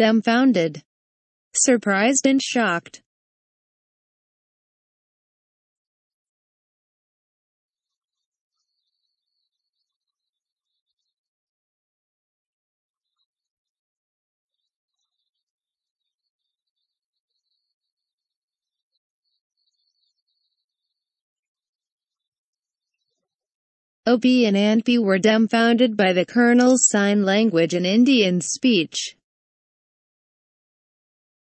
dumbfounded, surprised and shocked. Opie and Anp were dumbfounded by the Colonel's sign language and Indian speech.